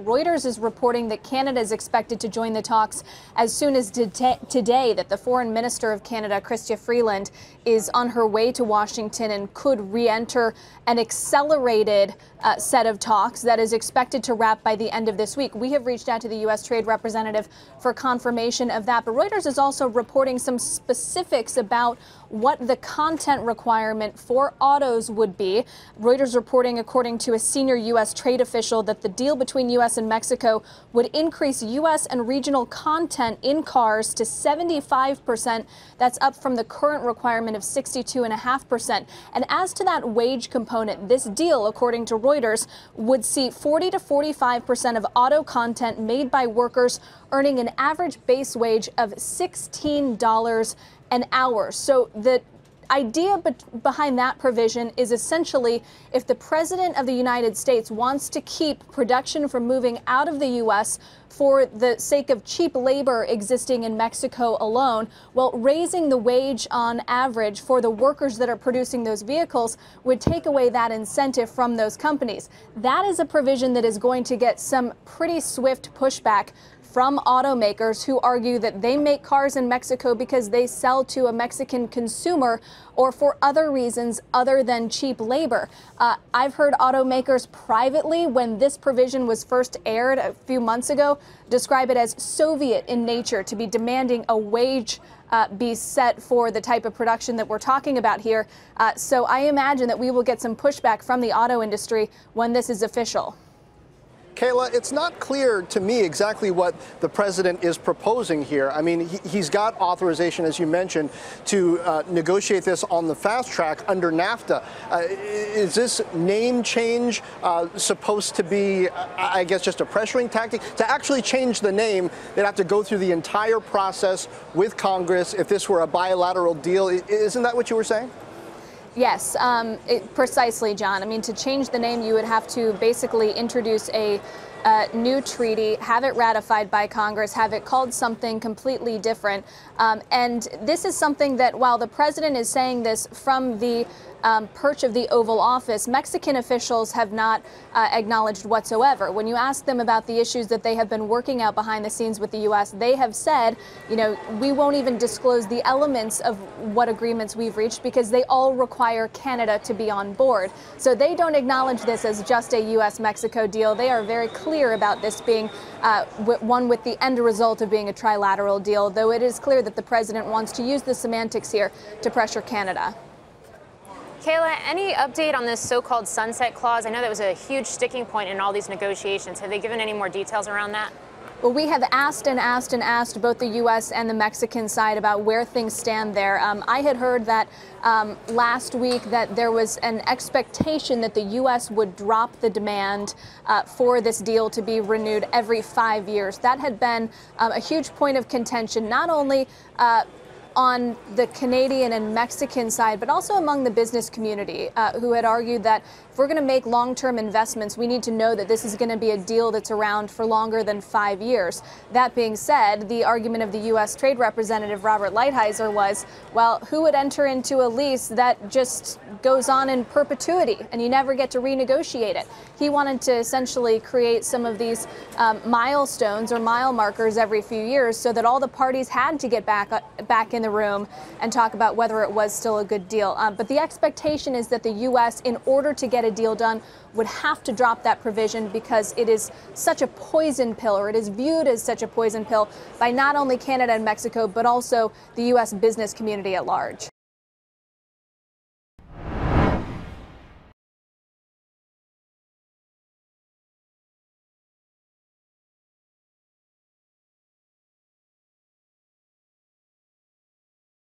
Reuters is reporting that Canada is expected to join the talks as soon as today, that the foreign minister of Canada, Chrystia Freeland, is on her way to Washington and could re enter an accelerated uh, set of talks that is expected to wrap by the end of this week. We have reached out to the U.S. Trade Representative for confirmation of that, but Reuters is also reporting some specifics about what the content requirement for autos would be. Reuters reporting, according to a senior U.S. trade official, that the deal between U.S. U.S. and Mexico would increase U.S. and regional content in cars to 75%. That's up from the current requirement of 62.5%. And as to that wage component, this deal, according to Reuters, would see 40 to 45% of auto content made by workers earning an average base wage of $16 an hour. So the idea be behind that provision is essentially if the President of the United States wants to keep production from moving out of the U.S. for the sake of cheap labor existing in Mexico alone, well, raising the wage on average for the workers that are producing those vehicles would take away that incentive from those companies. That is a provision that is going to get some pretty swift pushback from automakers who argue that they make cars in Mexico because they sell to a Mexican consumer or for other reasons other than cheap labor. Uh, I've heard automakers privately, when this provision was first aired a few months ago, describe it as Soviet in nature to be demanding a wage uh, be set for the type of production that we're talking about here. Uh, so I imagine that we will get some pushback from the auto industry when this is official. Kayla, it's not clear to me exactly what the president is proposing here. I mean, he, has got authorization, as you mentioned, to uh, negotiate this on the fast track under NAFTA. Uh, is this name change uh, supposed to be, I guess, just a pressuring tactic? To actually change the name, they'd have to go through the entire process with Congress if this were a bilateral deal. Isn't that what you were saying? Yes, um, it, precisely, John. I mean, to change the name, you would have to basically introduce a uh, new treaty, have it ratified by Congress, have it called something completely different. Um, and this is something that, while the president is saying this from the um, perch of the Oval Office, Mexican officials have not uh, acknowledged whatsoever. When you ask them about the issues that they have been working out behind the scenes with the U.S., they have said, you know, we won't even disclose the elements of what agreements we've reached because they all require Canada to be on board. So they don't acknowledge this as just a U.S. Mexico deal. They are very clear about this being uh, one with the end result of being a trilateral deal, though it is clear that the president wants to use the semantics here to pressure Canada. Kayla, any update on this so-called sunset clause? I know that was a huge sticking point in all these negotiations. Have they given any more details around that? Well, we have asked and asked and asked both the U.S. and the Mexican side about where things stand there. Um, I had heard that um, last week that there was an expectation that the U.S. would drop the demand uh, for this deal to be renewed every five years. That had been um, a huge point of contention, not only uh, on the Canadian and Mexican side, but also among the business community, uh, who had argued that if we're going to make long term investments, we need to know that this is going to be a deal that's around for longer than five years. That being said, the argument of the U.S. Trade Representative Robert Lighthizer was well, who would enter into a lease that just goes on in perpetuity and you never get to renegotiate it? He wanted to essentially create some of these um, milestones or mile markers every few years so that all the parties had to get back, uh, back in the room and talk about whether it was still a good deal. Um, but the expectation is that the U.S., in order to get a deal done, would have to drop that provision because it is such a poison pill, or it is viewed as such a poison pill by not only Canada and Mexico, but also the U.S. business community at large.